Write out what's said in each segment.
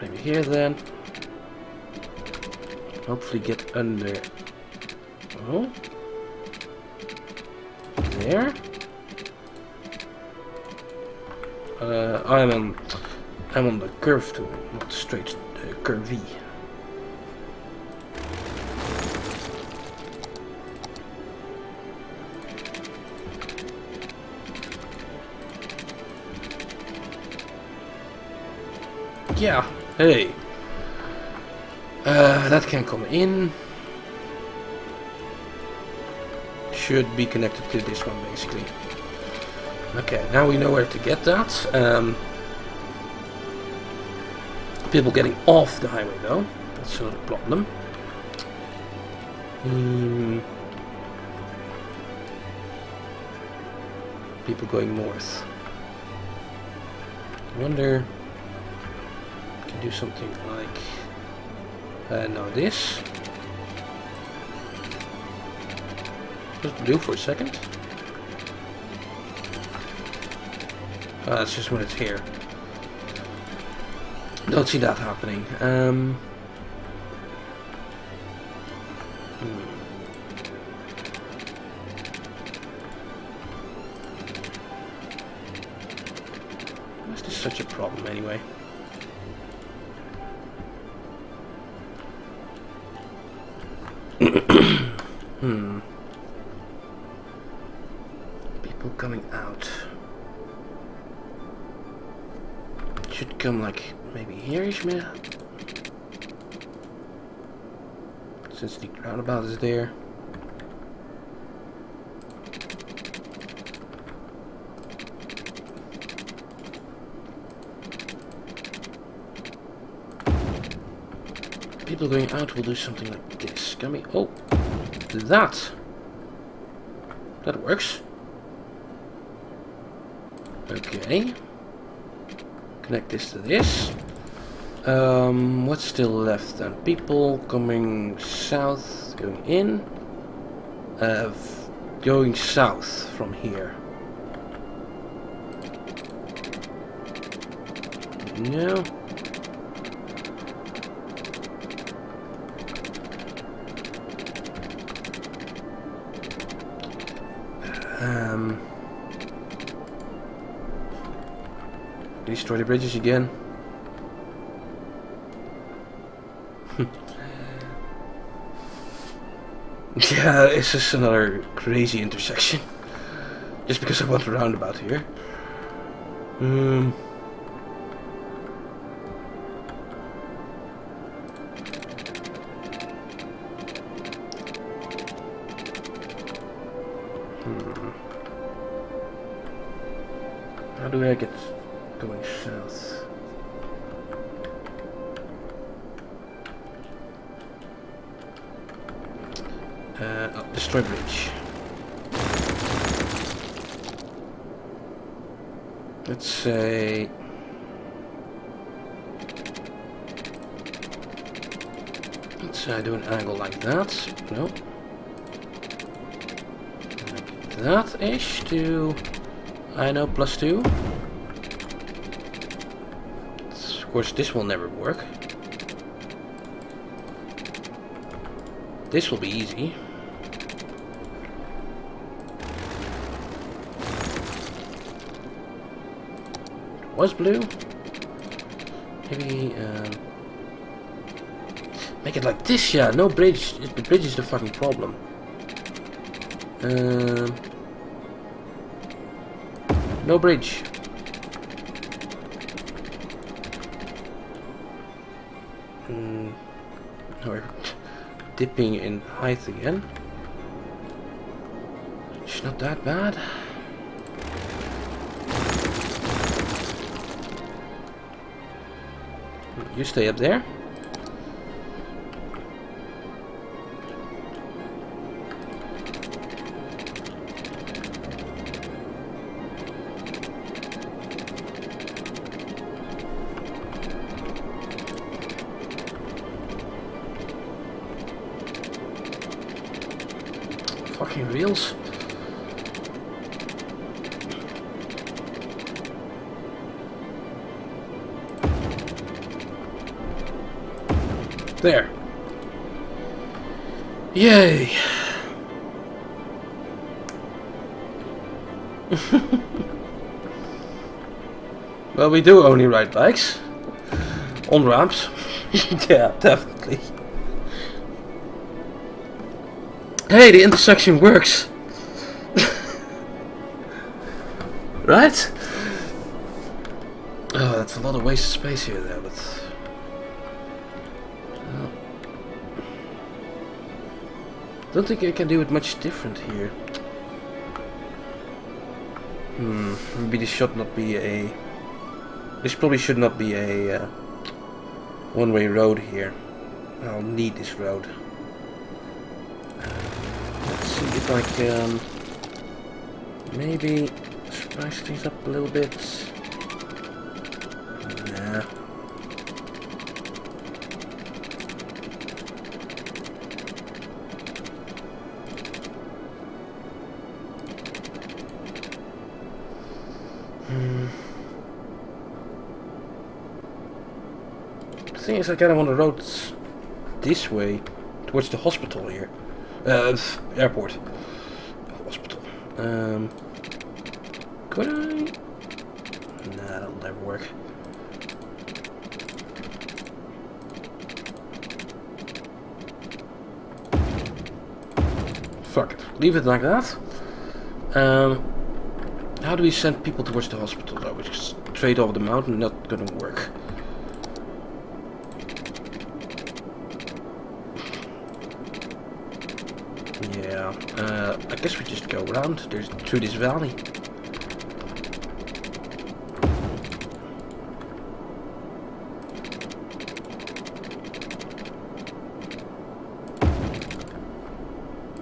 maybe here then. Hopefully get under. Oh. There. Uh, I'm on. I'm on the curve tool, not straight uh, curvy. Yeah, hey. Uh, that can come in. Should be connected to this one basically. Okay, now we know where to get that. Um, people getting off the highway though, that's not a problem. Hmm. people going north. I wonder do something like uh, no this just blue for a second that's just when it's here don't see that happening um, hmm. Why is such a problem anyway? There. People going out will do something like this. Can we? Oh, that. That works. Okay. Connect this to this. Um, what's still left then? People coming south, going in. Uh, going south from here. No. Um, destroy the bridges again. Yeah, it's just another crazy intersection. Just because I want a roundabout here. Um. Plus two. Of course, this will never work. This will be easy. was blue. Maybe um, make it like this. Yeah, no bridge. The bridge is the fucking problem. Um, no bridge. Mm, we're dipping in height again. It's not that bad. You stay up there. There. Yay. well, we do only ride bikes. On ramps. yeah, definitely. Hey, the intersection works. right? Oh, that's a lot of wasted space here there, but... Don't think I can do it much different here. Hmm, maybe this should not be a... This probably should not be a uh, one-way road here. I'll need this road. Let's see if I can maybe spice things up a little bit. I kind of want to road this way towards the hospital here. Uh, airport. Hospital. Um, could I? Nah, that'll never work. Fuck it. Leave it like that. Um, how do we send people towards the hospital though? Which straight over the mountain, not gonna work. Yeah, uh, I guess we just go around there's, through this valley.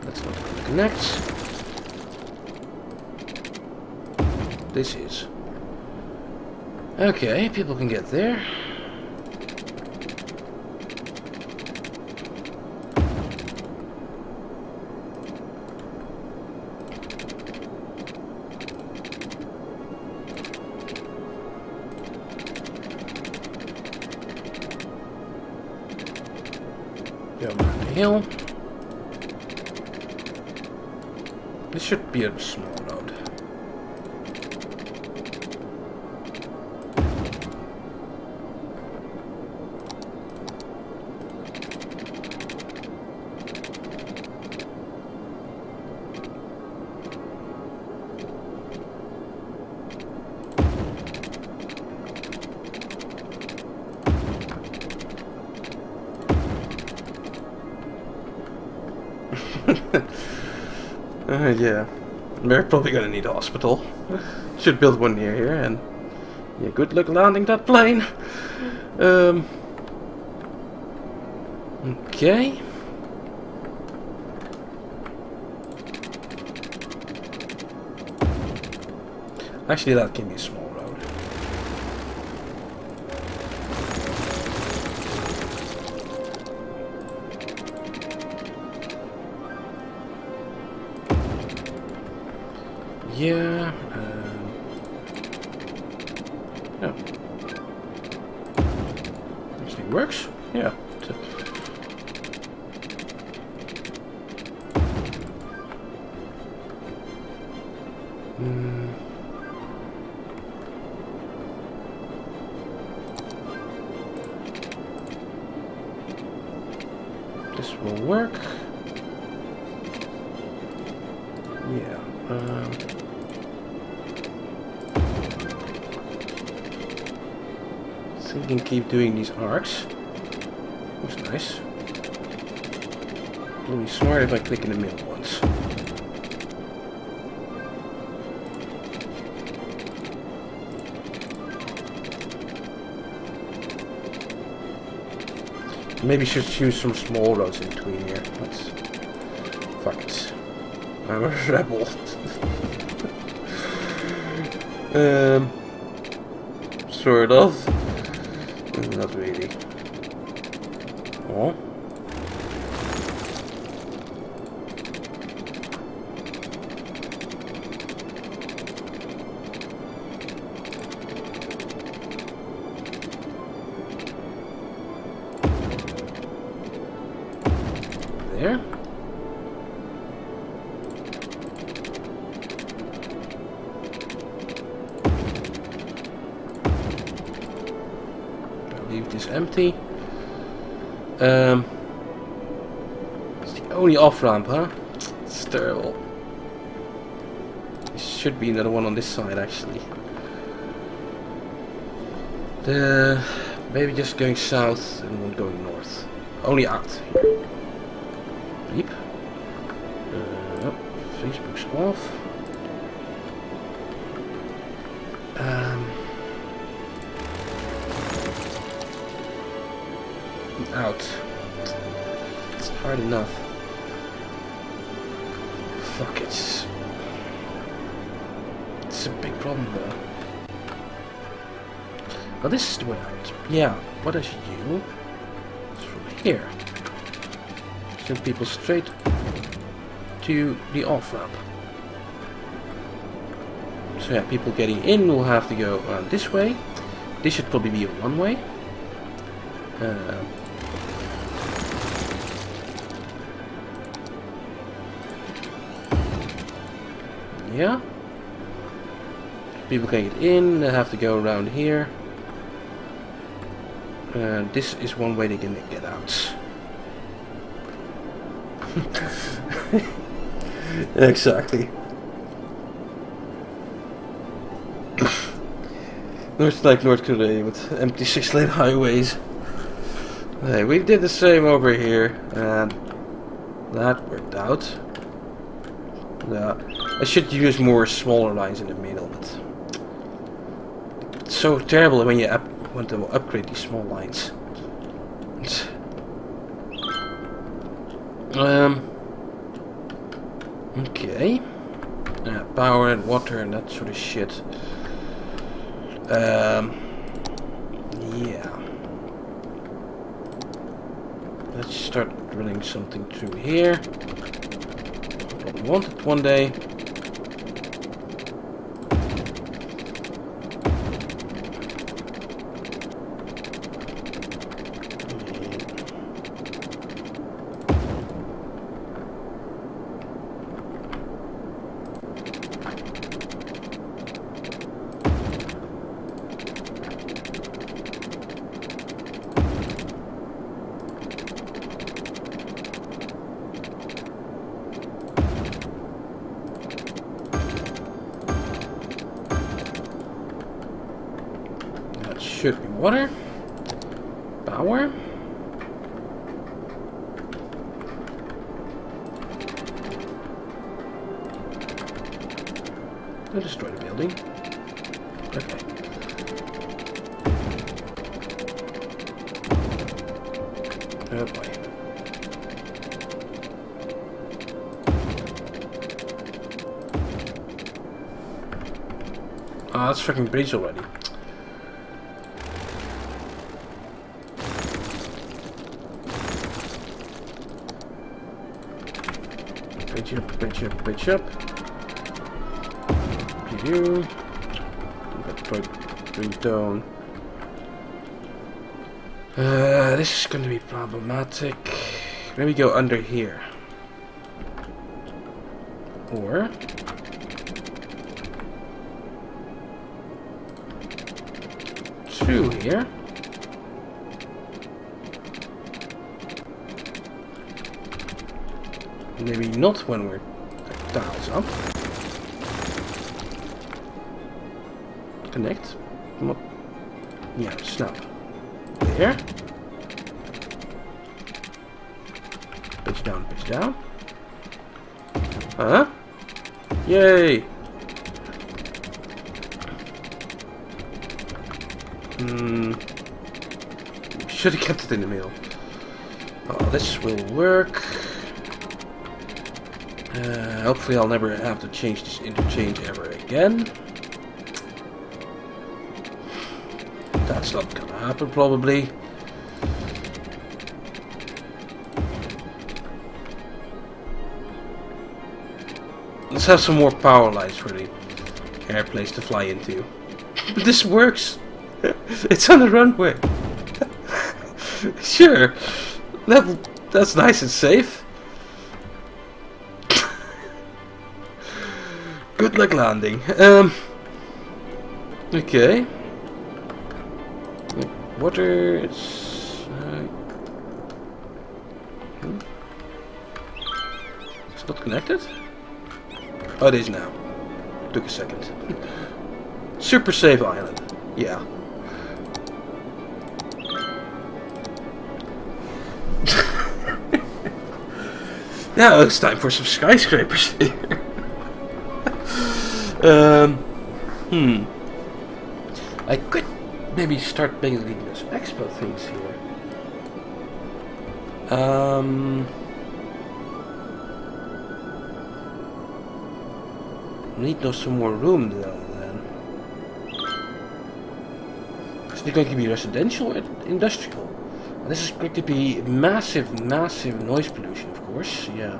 That's not connect. This is. Okay, people can get there. The hill. This should be a small yeah. We're probably gonna need a hospital. Should build one near here and yeah, good luck landing that plane. Um Okay. Actually that can be small This will work. Yeah. Um, so we can keep doing these arcs. Looks nice. It'll be smart if I click in the middle once. Maybe should choose some small roads in between here. Let's fuck. I'm a rebel. um, sort of. Empty. Um, it's the only off ramp, huh? It's terrible. There should be another one on this side, actually. The maybe just going south and one going north. Only out. Beep. Uh, oh, Facebook's off. Yeah, what I should do is from here. Send people straight to the off-ramp. So yeah, people getting in will have to go around this way. This should probably be a one-way. Uh, yeah. People can get in, they have to go around here. And this is one way they can get out. exactly. It's like North Korea with empty six lane highways. Hey, we did the same over here and that worked out. Yeah, I should use more smaller lines in the middle, but it's so terrible when you want to upgrade these small lines. Um. Okay. Yeah, power and water and that sort of shit. Um. Yeah. Let's start drilling something through here. Probably want it one day. Water. Power. I'll destroy the building. Okay. Oh boy. Oh, that's freaking bridge already. Pitch up, pitch up. Review. Bring down. Uh, this is going to be problematic. Maybe go under here. Or... Through here. Maybe not when we're dials up. Connect. Come up. Yeah, snap. There. Pitch down, pitch down. Huh? Yay! Hmm. Should have kept it in the middle. Oh, this will work. Uh, hopefully I'll never have to change this interchange ever again. That's not gonna happen probably. Let's have some more power lines for the airplanes to fly into. But this works! it's on the runway! sure, that, that's nice and safe. Good luck landing. Um. Okay. Water. It's. Uh? It's not connected. Oh, it is now. Took a second. Super safe island. Yeah. now it's time for some skyscrapers. um, hmm. I could maybe start making those expo things here. Um. Need no some more room though then. It going to be residential or industrial? This is going to be massive, massive noise pollution, of course. Yeah.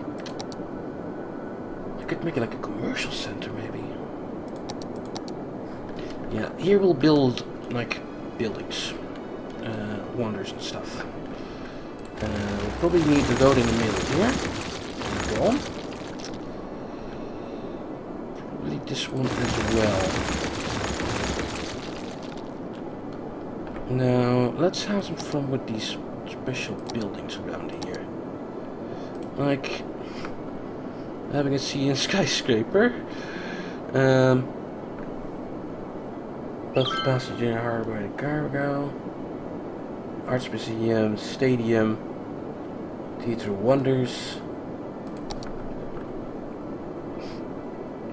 I could make it like a commercial center, maybe. Yeah, here we'll build like buildings, uh, wonders and stuff. Uh, we'll probably need the road in the middle here. Go. Probably this one as well. Now, let's have some fun with these special buildings around here. Like, having a sea and skyscraper. Um, both passenger harbor and cargo. Arts Museum, Stadium, Theater Wonders.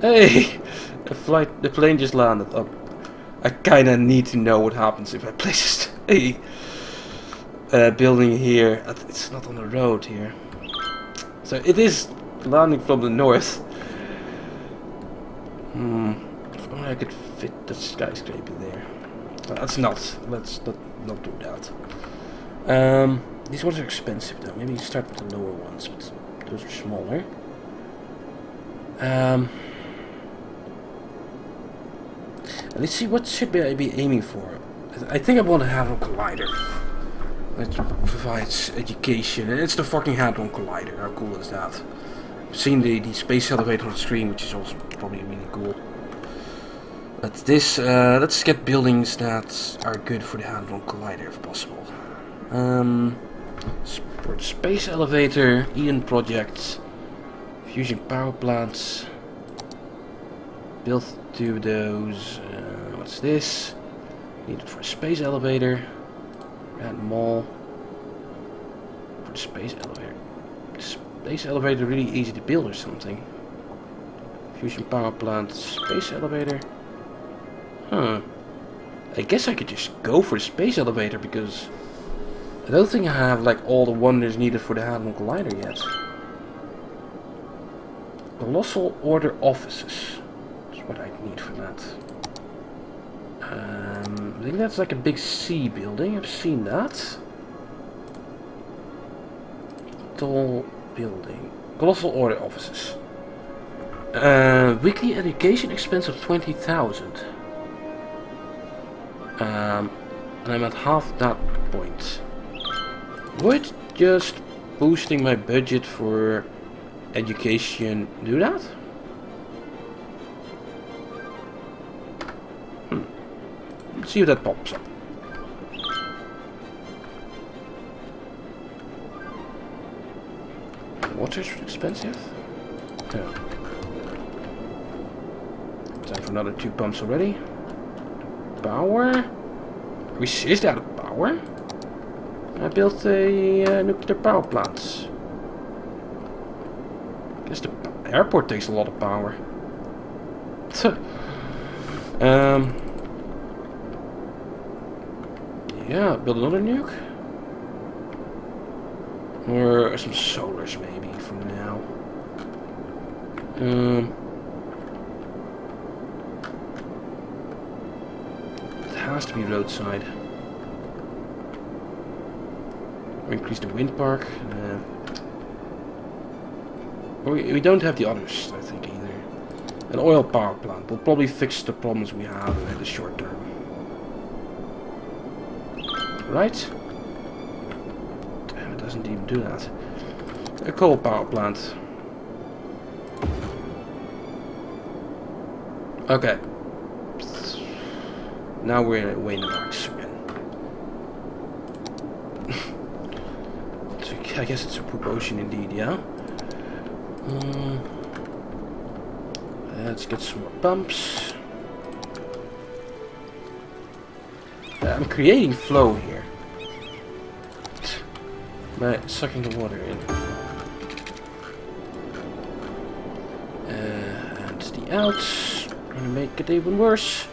Hey! The flight, the plane just landed. Oh, I kinda need to know what happens if I place a uh, building here. It's not on the road here. So it is landing from the north. Hmm. If only I could fit the skyscraper there. That's not. Let's not, not do that. Um, these ones are expensive though. Maybe start with the lower ones, but those are smaller. Um, let's see what should I be aiming for. I think I want to have a collider. That provides education, it's the fucking Hadron Collider. How cool is that? I've seen the, the space elevator on the screen, which is also probably really cool. But this, uh, let's get buildings that are good for the Hadron Collider if possible. Um, Space Elevator, Eden Project, Fusion Power Plants. Build two of those. Uh, what's this? Needed for a space elevator. Red Mall. For the space elevator. Space elevator really easy to build or something. Fusion power plant, space elevator. Huh. I guess I could just go for the space elevator because I don't think I have like all the wonders needed for the Hadron Collider yet. Colossal Order offices is what I need for that. Um, I think that's like a big C building. I've seen that. Tall building. Colossal Order offices. Uh, weekly education expense of 20,000. Um, and I'm at half that point. Would just boosting my budget for education do that? Hmm. Let's see if that pops up. Water's expensive? Yeah. Time for another two pumps already. Power? Is that a power? I built a uh, nuclear power plant. Guess the airport takes a lot of power. um. Yeah, build another nuke. Or some solars maybe for now. Um. Has to be roadside. increase the wind park. Uh, we, we don't have the others, I think, either. An oil power plant will probably fix the problems we have in the short term. Right? Damn, it doesn't even do that. A coal power plant. Okay. Now we're in the darks again. I guess it's a ocean indeed, yeah? Um, let's get some more pumps. Uh, I'm creating flow here. By sucking the water in. And the outs. Gonna make it even worse.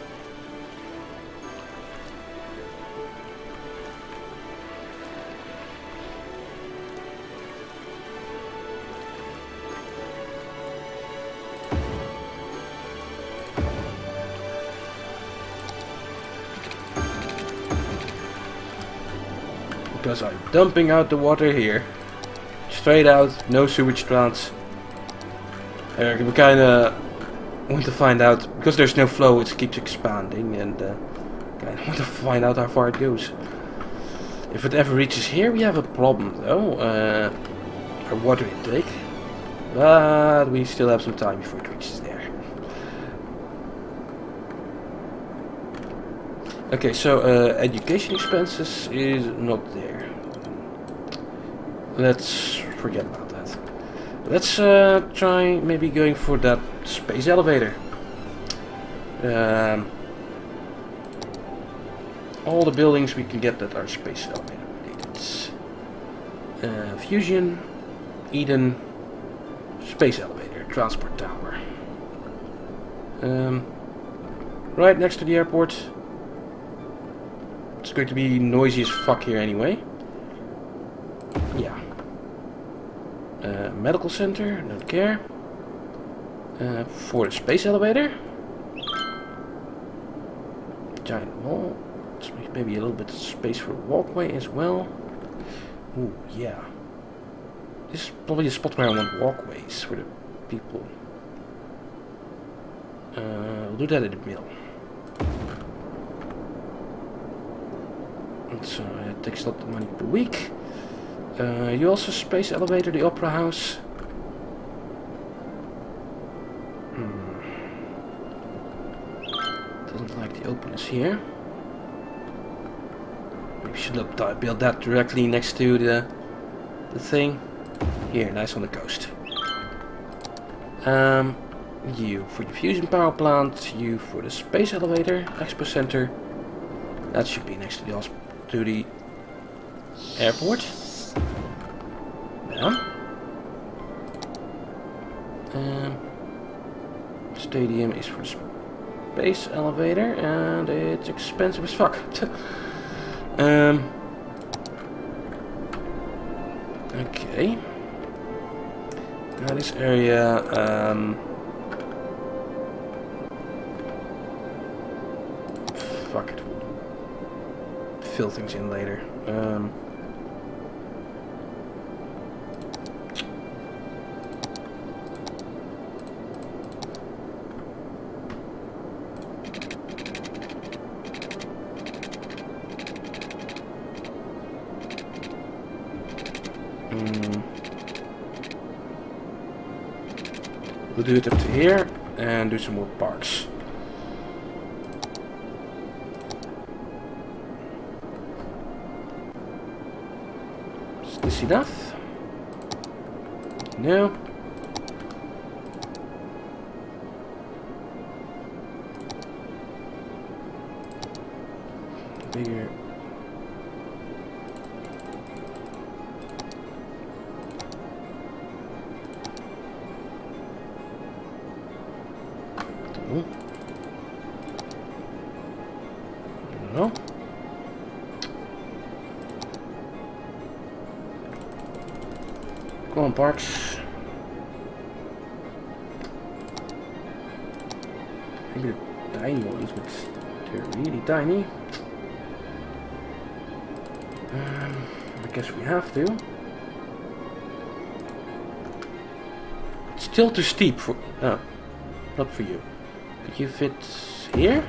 I'm dumping out the water here. Straight out, no sewage plants. Uh, we kinda want to find out, because there's no flow, it keeps expanding and uh, kinda want to find out how far it goes. If it ever reaches here, we have a problem though. Uh, our water intake. But we still have some time before it reaches there. Okay, so uh, education expenses is not there. Let's forget about that. Let's uh, try maybe going for that space elevator. Um, all the buildings we can get that are space elevator related. Uh, Fusion, Eden, space elevator, transport tower. Um, right next to the airport. It's going to be noisy as fuck here anyway. Yeah. Uh, medical center, don't care. Uh, for the space elevator. Giant wall. Maybe a little bit of space for walkway as well. Ooh, yeah. This is probably a spot where I want walkways for the people. Uh, we'll do that in the middle. So it takes a lot of money per week. Uh, you also space elevator the opera house. Hmm. Doesn't like the openness here. Maybe should build that directly next to the the thing. Here, nice on the coast. Um, you for the fusion power plant, you for the space elevator, expo center. That should be next to the hospital to the airport. Yeah. Um, stadium is for space elevator and it's expensive as fuck. um, okay. Now this area, um, fill things in later. Um, hmm. We'll do it up to here and do some more parks. Enough? No. Maybe the tiny ones, but they're really tiny. Um, I guess we have to. It's still too steep for... Oh, not for you. Could you fit here?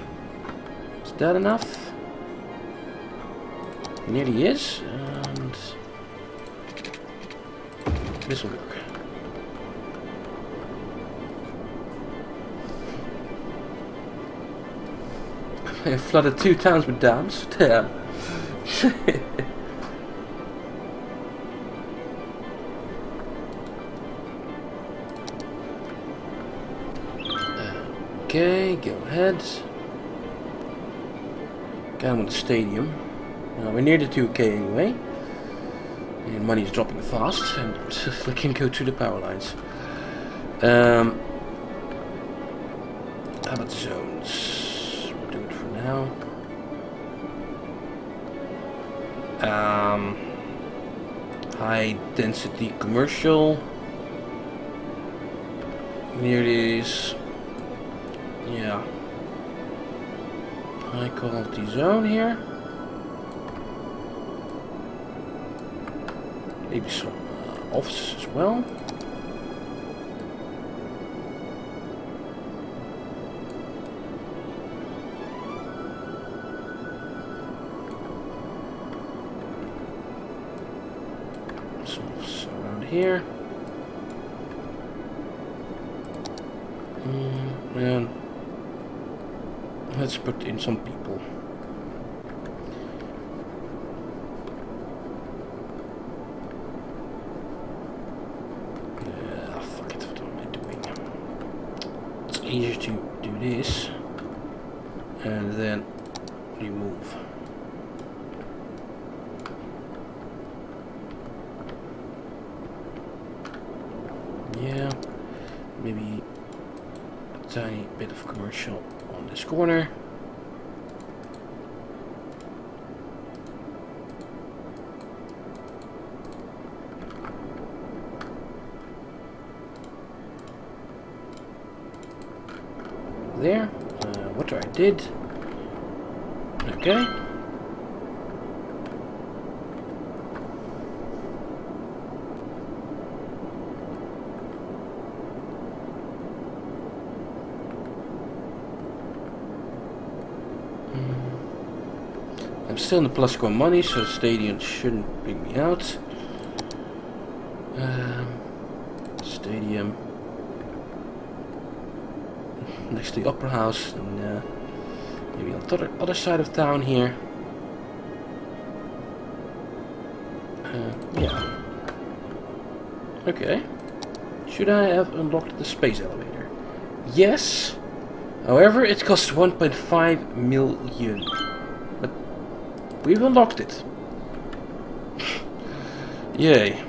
Is that enough? Nearly is. And... This will work. I flooded two towns with dams. Damn. okay, go ahead. Down with the stadium. Uh, we're near the 2k anyway. And money is dropping fast, and we can go to the power lines. Um, how about zones? We'll do it for now. Um, high density commercial. Near these. Yeah. High quality zone here. Maybe some uh, offices as well. Some around here. Mm, and let's put in some people. Yeah, fuck it, what am I doing? It's easier to do this and then remove. Yeah, maybe a tiny bit of commercial on this corner. There, uh, what I did. Okay. I'm still in the plus score money, so stadium shouldn't bring me out. Um, stadium next to the opera house, maybe on the other, side of town here. Uh, yeah. Okay. Should I have unlocked the space elevator? Yes. However, it costs 1.5 million. But we've unlocked it. Yay.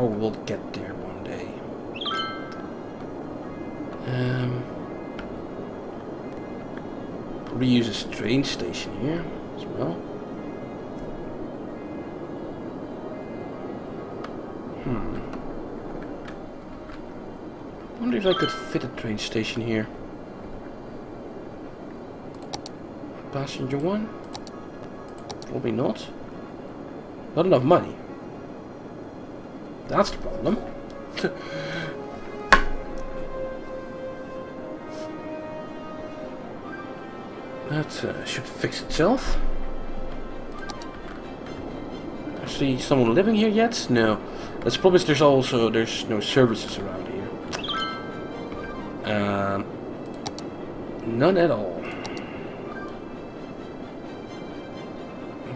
Will get there one day. Um, probably use a train station here as well. Hmm. wonder if I could fit a train station here. Passenger one? Probably not. Not enough money. That's the problem. that uh, should fix itself. I see someone living here yet? No. That's probably there's also there's no services around here. Um, none at all.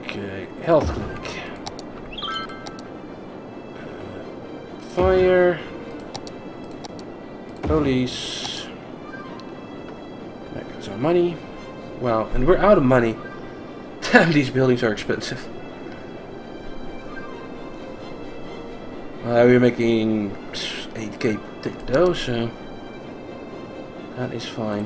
Okay, health clinic. Fire. Police. There goes our money. Wow, and we're out of money. Damn, these buildings are expensive. Uh, we're making 8k take those, so that is fine.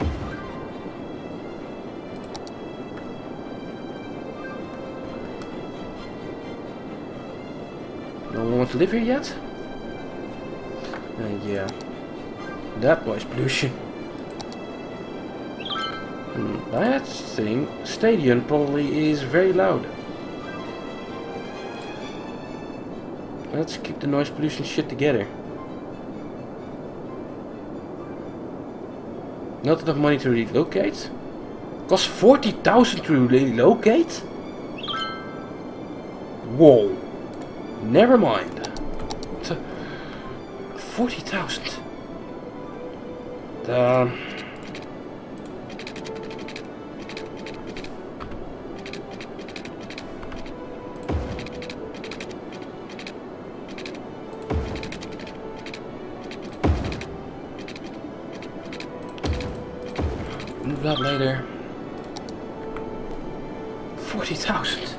No one wants to live here yet? Uh, yeah. That was pollution. Hmm, that thing, stadium probably is very loud. Let's keep the noise pollution shit together. Not enough money to relocate? Costs 40,000 to relocate? Whoa. Never mind. T- 40,000. Um, move up later. 40,000.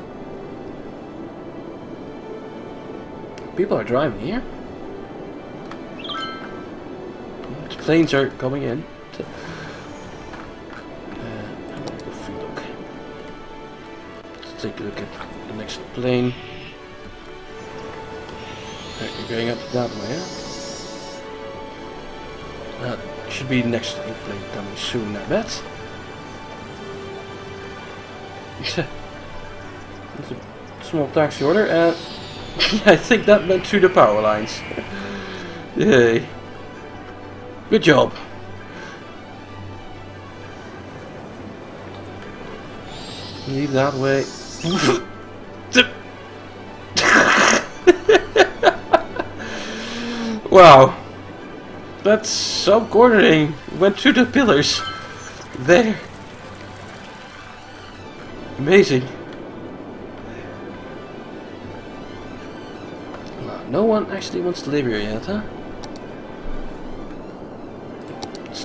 People are driving here. Planes are coming in. Uh, look. Let's take a look at the next plane. You're going up that way? Uh, should be next plane coming soon, I bet. It's a small taxi order, and I think that went through the power lines. Yay. Good job. Leave that way. wow. That's so coordinating. Went through the pillars. There. Amazing. No one actually wants to live here yet, huh?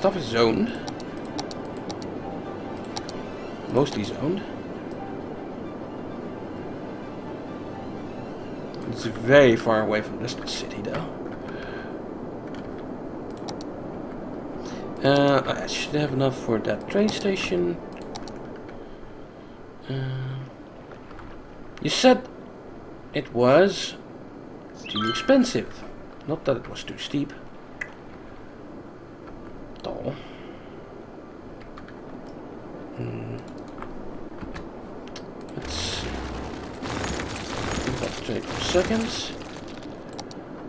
Stuff is zoned. Mostly zoned. It's very far away from this city, though. Uh, I should have enough for that train station. Uh, you said it was too expensive. Not that it was too steep. Mm. Let's see. About trade for seconds.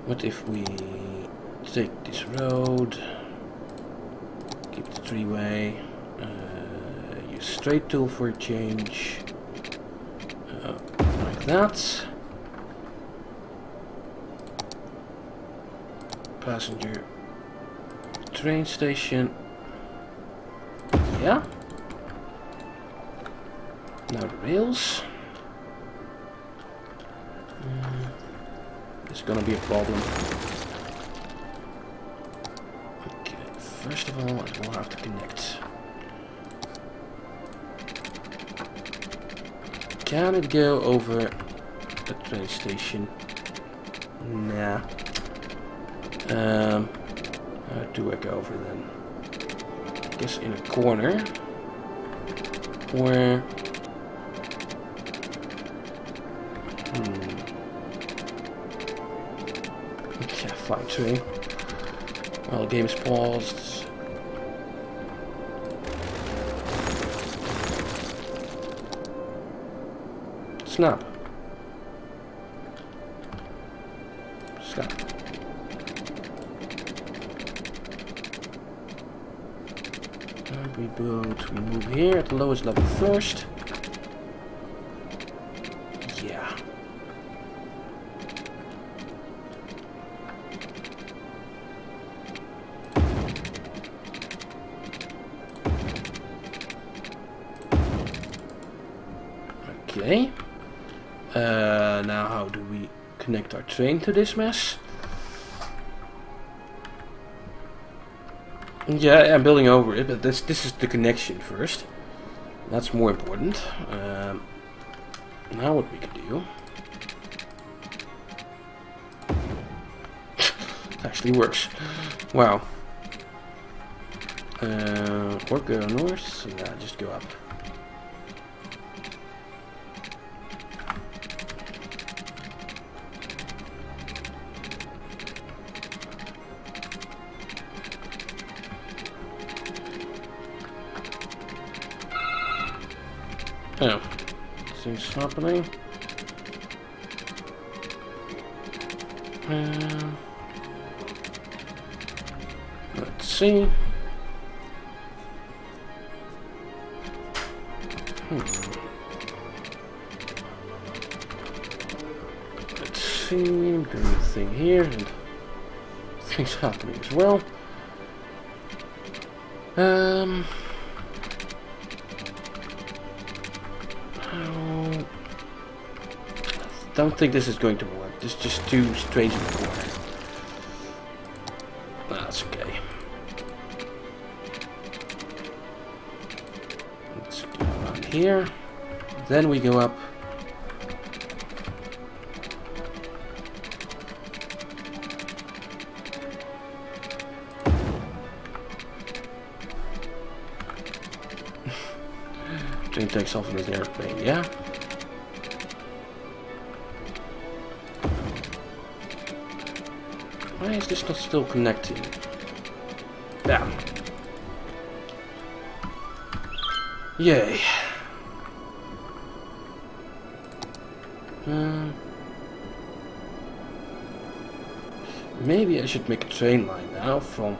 What if we take this road? Keep the three-way. Uh, use straight tool for a change. Uh, like that. passenger train station. Yeah. Now rails. Uh, it's gonna be a problem. Okay, first of all, I will have to connect. Can it go over the train station? Nah. Um, I go over then? I guess in a corner where. Hmm. Okay, tree. While the game's paused. Snap. We move here at the lowest level first. Yeah. Okay. Uh, now how do we connect our train to this mess? Yeah, I'm building over it, but this this is the connection first. That's more important. Um, now what we can do... it actually works. Wow. Uh, or go north? Just go up. Happening. Uh, let's see. Hmm. Let's team doing the thing here, and things happening as well. Um. Don't think this is going to work. This is just too strange before. That's okay. Let's go around here. Then we go up. Train takes off in the airplane, yeah? Why is this not still connecting? Bam. Yay. Um, maybe I should make a train line now from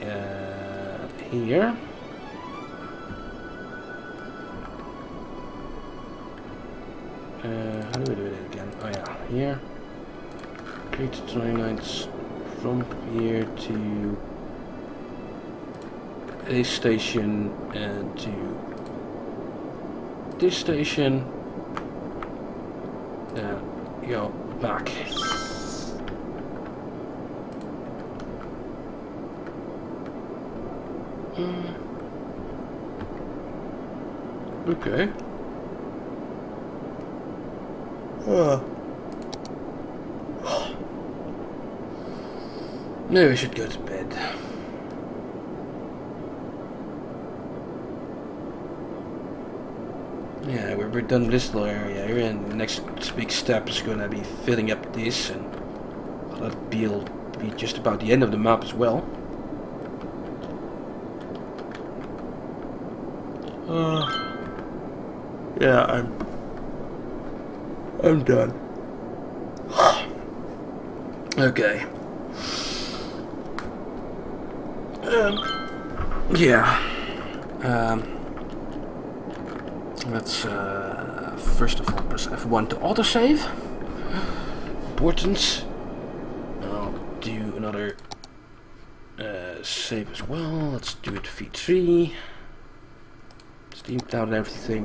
uh, here. Uh, how do we do it again? Oh yeah, here. Create train lines from here to a station and to this station and go back. Mm. Okay. Uh. Maybe we should go to bed. Yeah, we're, we're done with this little area here, and the next big step is going to be filling up this, and that'll be, be just about the end of the map as well. Uh, yeah, I'm I'm done. okay. Um, yeah. Um, let's uh, first of all press F1 to autosave. Important. I'll do another uh, save as well. Let's do it V3. Steam down everything.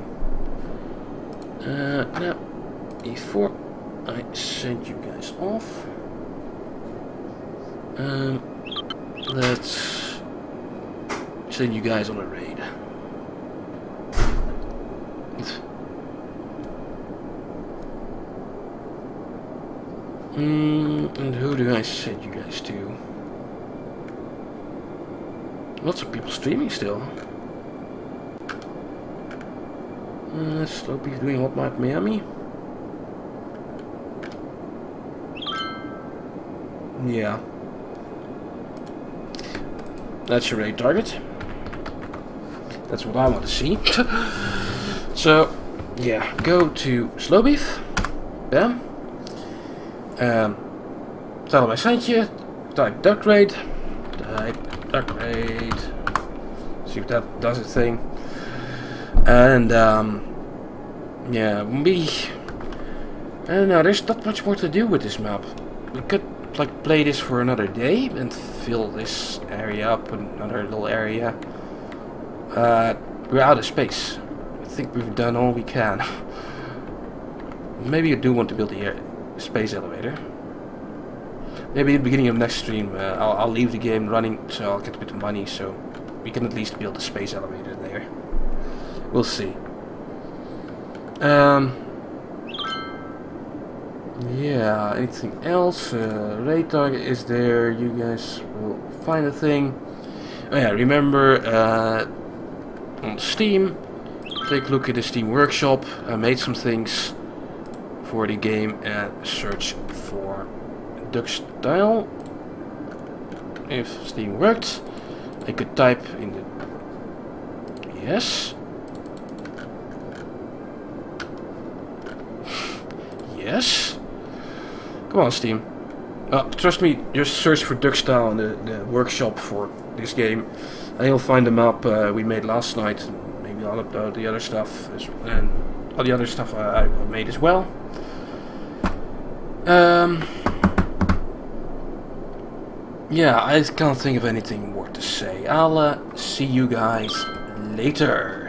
Uh, now, before I send you guys off, um, let's send you guys on a raid. Mm, and who do I send you guys to? Lots of people streaming still. Uh, Slowbeef's doing Hotline Miami. Yeah. That's your raid target. That's what I want to see. so, yeah, go to Slowbeef. Bam. Um, tell sent you. Type duck raid. Type duck raid. See if that does its thing. And, um, yeah, me. I don't know, there's not much more to do with this map. We could like play this for another day and fill this area up another little area. Uh, we're out of space. I think we've done all we can. Maybe I do want to build the air space elevator. Maybe at the beginning of next stream uh, I'll, I'll leave the game running so I'll get a bit of money so we can at least build a space elevator there. We'll see. Um, yeah, anything else? Uh, is there. You guys will find a thing. Oh yeah, remember uh, on Steam, take a look at the Steam Workshop. I made some things for the game and search for Duck Style. If Steam worked, I could type in the yes. yes. Come on, Steam. Uh, trust me, just search for Duckstyle in the, the workshop for this game. You'll find the map uh, we made last night. Maybe I'll upload the other stuff as, and all the other stuff I, I made as well. Um, yeah, I can't think of anything more to say. I'll uh, see you guys later.